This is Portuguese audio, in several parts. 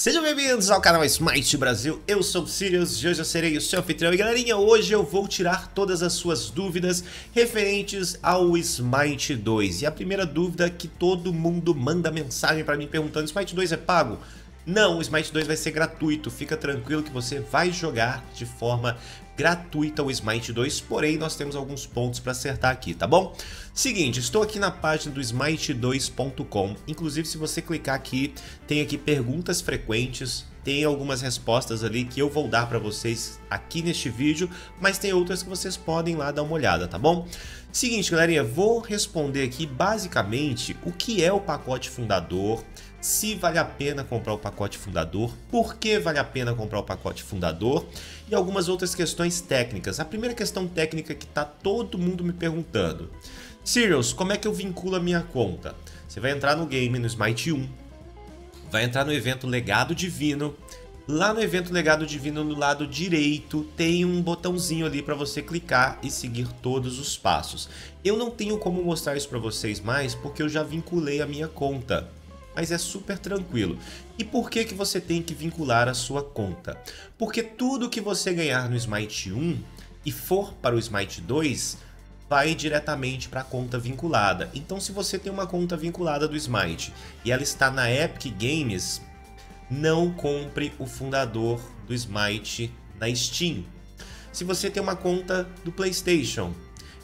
Sejam bem-vindos ao canal Smite Brasil, eu sou o Sirius e hoje eu serei o seu anfitrião. E galerinha, hoje eu vou tirar todas as suas dúvidas referentes ao Smite 2. E a primeira dúvida que todo mundo manda mensagem para mim perguntando, Smite 2 é pago? Não, o Smite 2 vai ser gratuito, fica tranquilo que você vai jogar de forma gratuita o Smite 2, porém nós temos alguns pontos para acertar aqui, tá bom? Seguinte, estou aqui na página do smite2.com, inclusive se você clicar aqui, tem aqui perguntas frequentes, tem algumas respostas ali que eu vou dar para vocês aqui neste vídeo, mas tem outras que vocês podem lá dar uma olhada, tá bom? Seguinte, galerinha, vou responder aqui basicamente o que é o pacote fundador, se vale a pena comprar o pacote fundador, por que vale a pena comprar o pacote fundador e algumas outras questões técnicas. A primeira questão técnica que está todo mundo me perguntando. Sirius, como é que eu vinculo a minha conta? Você vai entrar no game, no Smite 1, vai entrar no evento Legado Divino, Lá no evento Legado Divino, no lado direito, tem um botãozinho ali para você clicar e seguir todos os passos. Eu não tenho como mostrar isso para vocês mais porque eu já vinculei a minha conta mas é super tranquilo. E por que, que você tem que vincular a sua conta? Porque tudo que você ganhar no Smite 1 e for para o Smite 2 vai diretamente para a conta vinculada. Então se você tem uma conta vinculada do Smite e ela está na Epic Games, não compre o fundador do Smite na Steam. Se você tem uma conta do PlayStation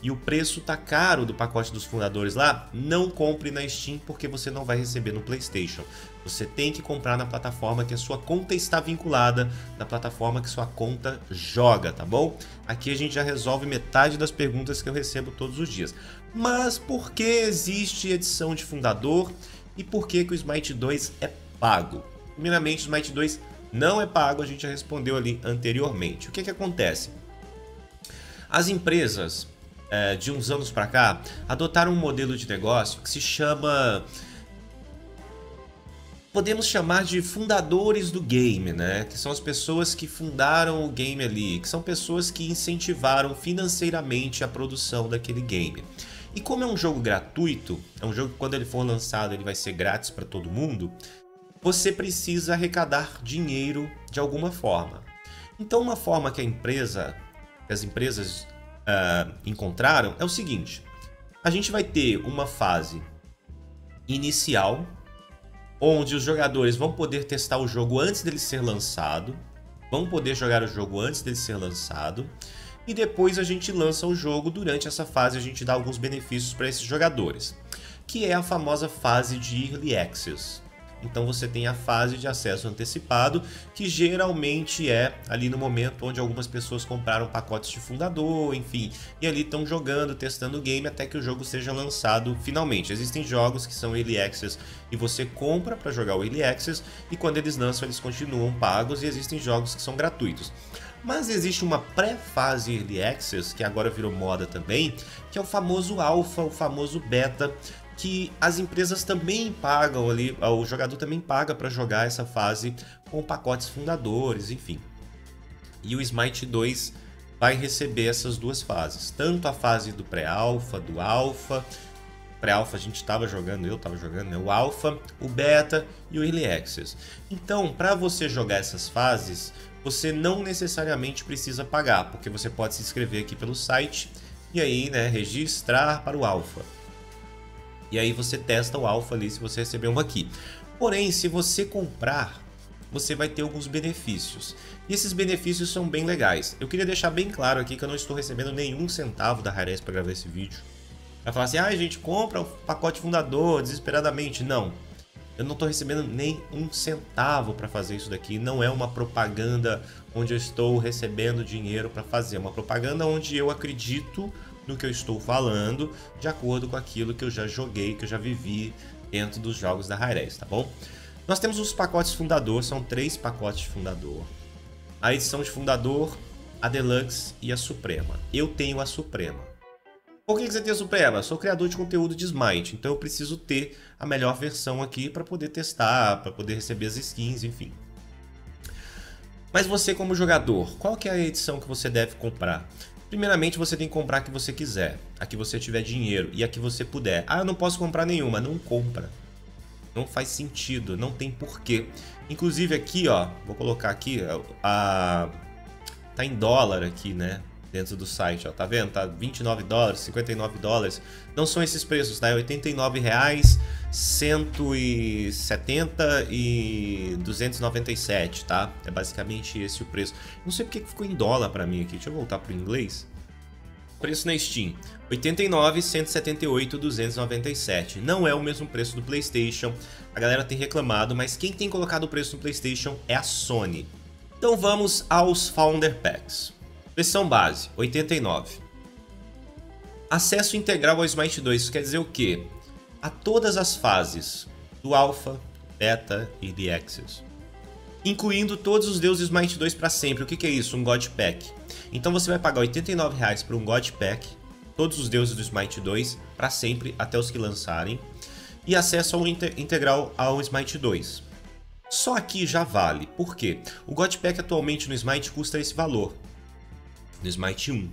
e o preço tá caro do pacote dos fundadores lá, não compre na Steam porque você não vai receber no PlayStation. Você tem que comprar na plataforma que a sua conta está vinculada, na plataforma que sua conta joga, tá bom? Aqui a gente já resolve metade das perguntas que eu recebo todos os dias. Mas por que existe edição de fundador e por que, que o Smite 2 é pago? Primeiramente, o Smite 2 não é pago, a gente já respondeu ali anteriormente. O que, que acontece? As empresas é, de uns anos para cá, adotaram um modelo de negócio que se chama podemos chamar de fundadores do game, né? Que são as pessoas que fundaram o game ali, que são pessoas que incentivaram financeiramente a produção daquele game. E como é um jogo gratuito, é um jogo que quando ele for lançado ele vai ser grátis para todo mundo, você precisa arrecadar dinheiro de alguma forma. Então uma forma que a empresa, que as empresas uh, encontraram é o seguinte: a gente vai ter uma fase inicial, onde os jogadores vão poder testar o jogo antes dele ser lançado, vão poder jogar o jogo antes dele ser lançado, e depois a gente lança o jogo. Durante essa fase, a gente dá alguns benefícios para esses jogadores, que é a famosa fase de Early Access. Então você tem a fase de acesso antecipado, que geralmente é ali no momento onde algumas pessoas compraram pacotes de fundador, enfim, e ali estão jogando, testando o game até que o jogo seja lançado finalmente. Existem jogos que são Early Access e você compra para jogar o Early Access, e quando eles lançam eles continuam pagos, e existem jogos que são gratuitos. Mas existe uma pré-fase Early Access, que agora virou moda também, que é o famoso Alpha, o famoso Beta, que as empresas também pagam ali, o jogador também paga para jogar essa fase com pacotes fundadores, enfim. E o Smite 2 vai receber essas duas fases, tanto a fase do pré-alpha, do alpha, pré-alpha a gente estava jogando, eu estava jogando, né? o alpha, o beta e o early access. Então, para você jogar essas fases, você não necessariamente precisa pagar, porque você pode se inscrever aqui pelo site e aí, né, registrar para o alpha. E aí você testa o alfa ali se você receber um aqui. Porém, se você comprar, você vai ter alguns benefícios. E esses benefícios são bem legais. Eu queria deixar bem claro aqui que eu não estou recebendo nenhum centavo da Hi-Res para gravar esse vídeo. Vai falar assim, ah, gente, compra o pacote fundador desesperadamente. Não, eu não estou recebendo nem um centavo para fazer isso daqui. Não é uma propaganda onde eu estou recebendo dinheiro para fazer. É uma propaganda onde eu acredito no que eu estou falando, de acordo com aquilo que eu já joguei, que eu já vivi dentro dos jogos da Hi-Rez, tá bom? Nós temos os pacotes fundador, são três pacotes de fundador. A edição de fundador, a Deluxe e a Suprema. Eu tenho a Suprema. Por que você tem a Suprema? Eu sou criador de conteúdo de Smite, então eu preciso ter a melhor versão aqui para poder testar, para poder receber as skins, enfim. Mas você como jogador, qual que é a edição que você deve comprar? Primeiramente, você tem que comprar a que você quiser, a que você tiver dinheiro e a que você puder. Ah, eu não posso comprar nenhuma, não compra. Não faz sentido, não tem porquê. Inclusive aqui, ó, vou colocar aqui, a tá em dólar aqui, né? Dentro do site, ó, tá vendo? Tá 29 dólares, 59 dólares. Não são esses preços, tá? É 89 reais, 170 e 297, tá? É basicamente esse o preço. Não sei porque ficou em dólar para mim aqui. Deixa eu voltar pro inglês. Preço na Steam: 89, 178, 297. Não é o mesmo preço do PlayStation. A galera tem reclamado, mas quem tem colocado o preço no PlayStation é a Sony. Então vamos aos Founder Packs. Versão base: 89. Acesso integral ao Smite 2, isso quer dizer o quê? A todas as fases do Alpha, Beta e The Access. Incluindo todos os deuses Smite 2 para sempre. O que, que é isso? Um God Pack. Então você vai pagar R$ 89,00 por um God Pack, todos os deuses do Smite 2, para sempre, até os que lançarem, e acesso ao integral ao Smite 2. Só aqui já vale, por quê? O God Pack atualmente no Smite custa esse valor, no Smite 1.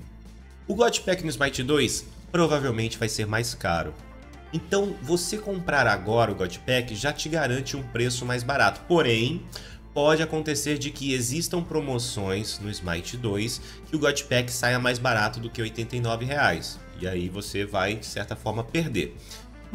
O God Pack no Smite 2 provavelmente vai ser mais caro. Então, você comprar agora o God Pack já te garante um preço mais barato. Porém, pode acontecer de que existam promoções no Smite 2 que o God Pack saia mais barato do que 89 reais, e aí você vai, de certa forma, perder.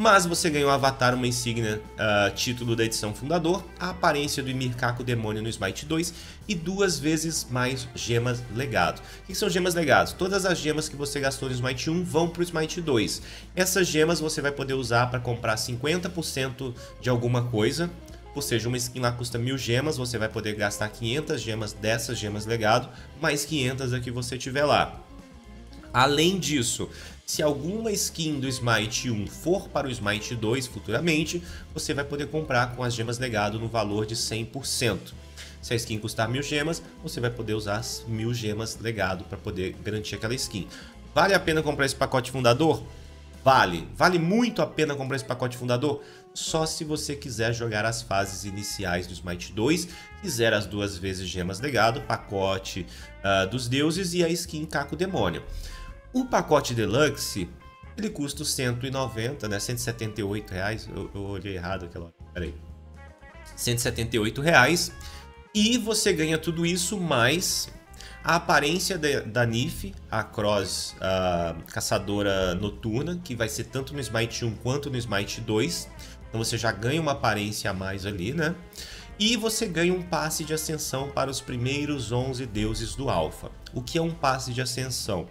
Mas você ganhou o Avatar, uma insígnia, uh, título da edição fundador, a aparência do Ymir Caco Demônio no Smite 2 e duas vezes mais gemas legado. O que são gemas legados? Todas as gemas que você gastou no Smite 1 vão para o Smite 2. Essas gemas você vai poder usar para comprar 50% de alguma coisa, ou seja, uma skin lá custa mil gemas, você vai poder gastar 500 gemas dessas gemas legado, mais 500 a que você tiver lá. Além disso, se alguma skin do Smite 1 for para o Smite 2 futuramente, você vai poder comprar com as gemas legado no valor de 100%. Se a skin custar mil gemas, você vai poder usar mil gemas legado para poder garantir aquela skin. Vale a pena comprar esse pacote fundador? Vale. Vale muito a pena comprar esse pacote fundador? só se você quiser jogar as fases iniciais do Smite 2, quiser as duas vezes gemas legado, pacote uh, dos deuses e a skin Caco Demônio. O pacote Deluxe, ele custa 190, né, 178 reais, eu, eu olhei errado aquela hora, peraí, 178 reais, e você ganha tudo isso mais a aparência de, da Nif, a Cross a Caçadora Noturna, que vai ser tanto no Smite 1 quanto no Smite 2. Então você já ganha uma aparência a mais ali, né? E você ganha um passe de ascensão para os primeiros 11 deuses do Alpha. O que é um passe de ascensão?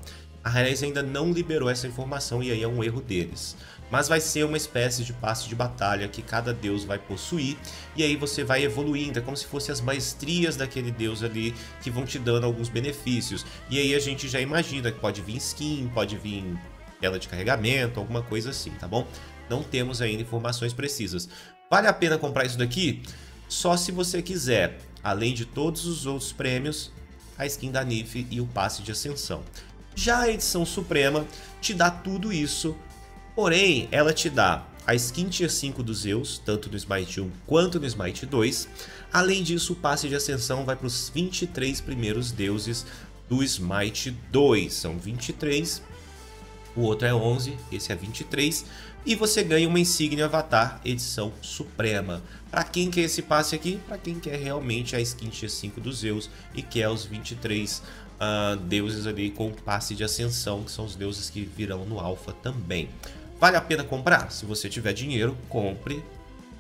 A Rez ainda não liberou essa informação e aí é um erro deles. Mas vai ser uma espécie de passe de batalha que cada deus vai possuir e aí você vai evoluindo, é como se fossem as maestrias daquele deus ali que vão te dando alguns benefícios. E aí a gente já imagina que pode vir skin, pode vir tela de carregamento, alguma coisa assim, tá bom? Não temos ainda informações precisas. Vale a pena comprar isso daqui? Só se você quiser, além de todos os outros prêmios, a skin da NIF e o passe de ascensão. Já a edição suprema te dá tudo isso, porém ela te dá a skin Tier 5 dos Zeus, tanto no Smite 1 quanto no Smite 2. Além disso, o passe de ascensão vai para os 23 primeiros deuses do Smite 2. São 23, o outro é 11, esse é 23 e você ganha uma insígnia Avatar edição suprema. Para quem quer esse passe aqui? Para quem quer realmente a skin X5 dos Zeus e quer os 23 uh, deuses ali com passe de ascensão, que são os deuses que virão no Alpha também. Vale a pena comprar? Se você tiver dinheiro, compre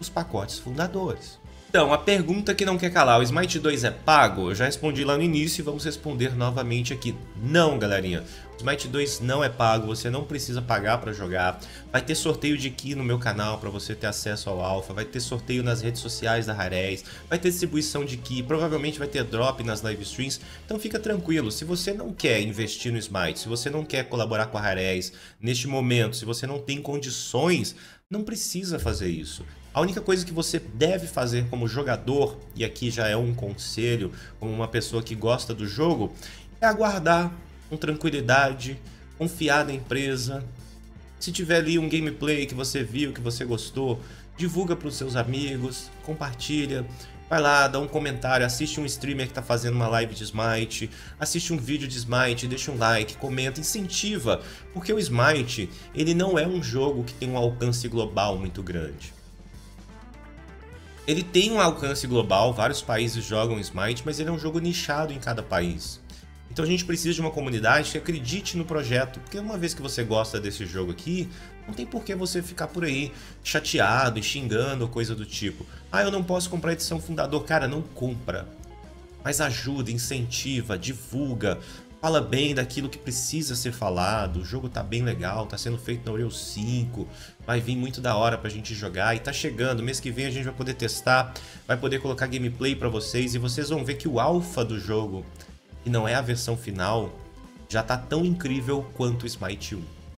os pacotes fundadores. Então, a pergunta que não quer calar, o Smite 2 é pago? Eu já respondi lá no início e vamos responder novamente aqui. Não, galerinha. O Smite 2 não é pago, você não precisa pagar para jogar. Vai ter sorteio de Ki no meu canal para você ter acesso ao Alpha, vai ter sorteio nas redes sociais da Harez, vai ter distribuição de Ki, provavelmente vai ter drop nas live streams. Então fica tranquilo, se você não quer investir no Smite, se você não quer colaborar com a Harez neste momento, se você não tem condições, não precisa fazer isso. A única coisa que você deve fazer como jogador, e aqui já é um conselho, como uma pessoa que gosta do jogo, é aguardar com tranquilidade, confiar na empresa. Se tiver ali um gameplay que você viu, que você gostou, divulga para os seus amigos, compartilha, vai lá, dá um comentário, assiste um streamer que está fazendo uma live de Smite, assiste um vídeo de Smite, deixa um like, comenta, incentiva, porque o Smite ele não é um jogo que tem um alcance global muito grande. Ele tem um alcance global, vários países jogam Smite, mas ele é um jogo nichado em cada país. Então a gente precisa de uma comunidade que acredite no projeto, porque uma vez que você gosta desse jogo aqui, não tem por que você ficar por aí chateado e xingando ou coisa do tipo. Ah, eu não posso comprar edição fundador. Cara, não compra. Mas ajuda, incentiva, divulga, fala bem daquilo que precisa ser falado. O jogo tá bem legal, tá sendo feito na Unreal 5, vai vir muito da hora pra gente jogar e tá chegando. Mês que vem a gente vai poder testar, vai poder colocar gameplay para vocês e vocês vão ver que o alfa do jogo, que não é a versão final, já tá tão incrível quanto o Smite 1.